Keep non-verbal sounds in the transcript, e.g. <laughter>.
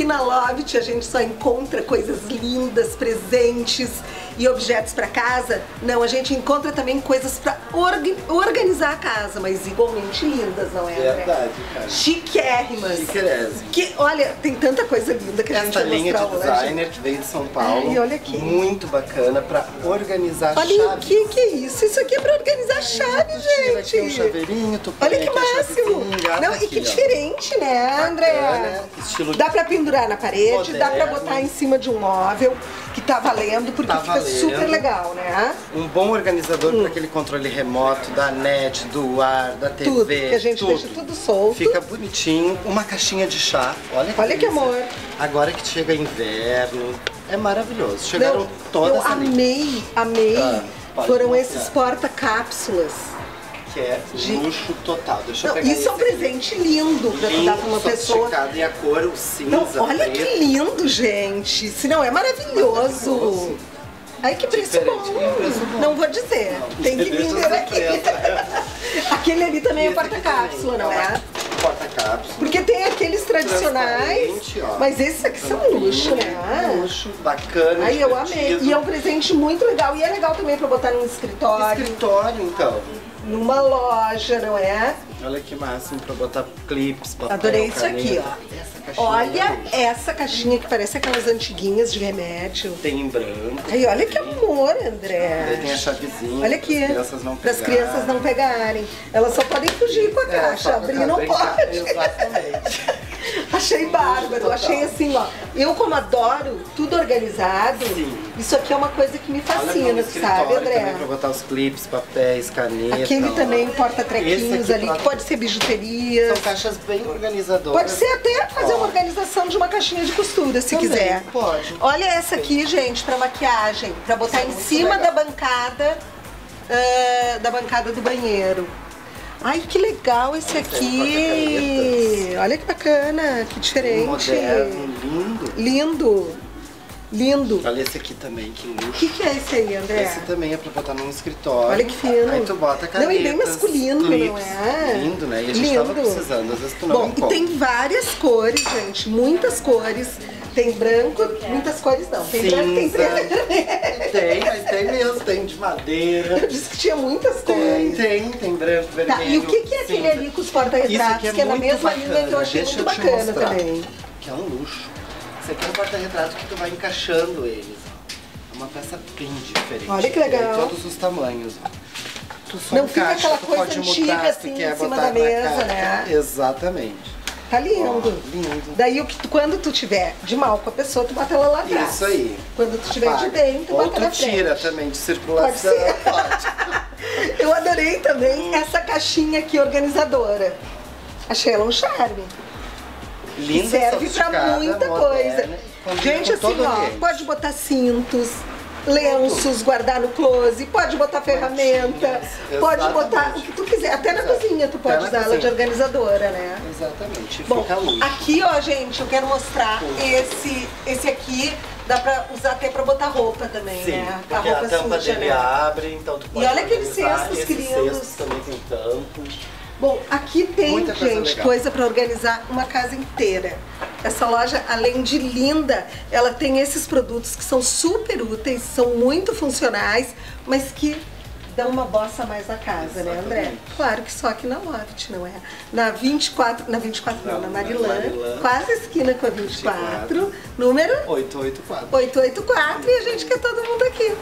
aqui na Loft a gente só encontra coisas lindas, presentes e objetos para casa. Não, a gente encontra também coisas para orga organizar a casa, mas igualmente lindas, não é? Verdade, cara. Chiquérrimas. Chiquérrimo. Que, olha, tem tanta coisa linda que a gente Essa vai linha mostrar de hoje. designer que veio de São Paulo. Ai, olha aqui. Muito bacana pra organizar Olha o chaves. que que é isso? Isso aqui é pra organizar chave, Tu tira gente. aqui um chaveirinho, tu Olha que máximo! Não, e aqui, que ó. diferente, né, André? Bacana, estilo Dá pra pendurar na parede, dá pra moderno. botar em cima de um móvel tá valendo, porque Tá fica valendo. super legal, né? Um bom organizador Hum. para aquele controle remoto da net, do ar, da TV. Tudo, que a gente deixa tudo solto. Fica bonitinho. Uma caixinha de chá. Olha que, Olha que amor. Agora que chega inverno, é maravilhoso. Chegaram Não, todas eu ali. amei, amei. Ah, Foram esses porta-cápsulas. Que é De- luxo total. Deixa eu Não, pegar isso é um esse aqui. presente lindo pra Lindo, dar pra uma pessoa. E a cor, o cinza, Não, olha preto. que lindo, gente. Se não é maravilhoso. Maravilhoso. Ai, que preço bom. preço bom. Não vou dizer. Tem que Deixa vender aqui. <laughs> Aquele ali também é Esse aqui porta-cápsula, não é? Porta-cápsula. Porque tem tradicionais, ó. mas esses aqui são luxo, né? Luxo, bacana, Ai, eu amei. E é um presente muito legal. E é legal também pra botar num escritório, Escritório, então. numa loja, não é? Olha que máximo pra botar clips, papel, Adorei isso aqui, caneta. ó. Essa caixinha Olha é essa caixinha que parece aquelas antiguinhas de remédio. Tem em branco. Ai, olha que amor, André. tem a chavezinha. Olha aqui, para as crianças não pegarem. Elas só podem fugir com a É, caixa, abrir não pode. Exatamente. <laughs> Achei bárbaro, Total. achei assim, ó. Eu como adoro tudo organizado, Sim. isso aqui é uma coisa que me fascina, sabe, André? pra botar os clips, papéis, caneta. Aquele ó. também Esse porta-trequinhos aqui ali, pra- que pode ser bijuteria. São caixas bem organizadoras. Pode ser até fazer Ó. uma organização de uma caixinha de costura, se Também, quiser. pode. Olha essa aqui, gente, pra maquiagem, pra botar Isso é em cima legal. da bancada, ah, da bancada do banheiro. Ai, que legal esse aqui! Olha que bacana, que diferente. Moderno, lindo. Lindo, lindo. Olha esse aqui também, que O luxo. que, que é esse aí, André? Esse também é pra botar num escritório. Olha que fino. Aí tu bota canetas, Não, e bem masculino, clips. não é? Lindo, né? E a gente tava Lindo. precisando, às vezes tu não Bom, e encontra. tem várias cores, gente, muitas cores. Tem branco, muitas cores não. Tem branco, tem Cinza. preto e vermelho. Tem, mas tem mesmo, tem de madeira. <laughs> Eu disse que tinha muitas Tem, cores. tem, tem branco, vermelho. Tá, e o que, que é aquele cinza. ali com os porta-retratos, é que é na mesma bacana. linha que eu achei Deixa muito eu bacana mostrar, também. Que é um luxo. Esse aqui é um porta-retrato que tu vai encaixando eles. ó. É uma peça bem diferente. Olha que legal. Tem todos os tamanhos. ó. Tu só Não fica encaixa, aquela tu coisa pode antiga, mudar, assim, em cima da mesa, cá. né? Exatamente. Tá lindo. Ó, lindo. Daí o que quando tu tiver de mal com a pessoa, tu bota ela lá atrás. Isso aí. Quando tu tiver de Apaga. bem, tu Ou bota tu na frente. tira também de circulação. Pode. Pode. <laughs> Eu adorei também essa caixinha aqui organizadora. Achei ela um charme. Linda, serve pra sofisticada, muita moderna, coisa. Gente, assim, ó, pode botar cintos, lenços, guardar no close, pode botar ferramenta, pode botar o que tu quiser. Até na cozinha tu pode usar ela de organizadora, né? Exatamente. Bom, aqui, ó, gente, eu quero mostrar esse, esse aqui. Dá pra usar até pra botar roupa também, Sim, né? porque a, tampa suja, dele né? abre, então tu pode olha aqueles cestos, Esses queridos. cestos também tem tampos. Bom, aqui tem, Muita gente, legal. coisa para organizar uma casa inteira. Essa loja, além de linda, ela tem esses produtos que são super úteis, são muito funcionais, mas que dão uma bossa mais na casa, né, André? Exatamente. Claro que só aqui na Loft, não é? Na 24, na 24 não, Não, na na Marilã, Marilã. quase esquina com a 24, 24. número 884. 884 e a gente quer todo mundo aqui.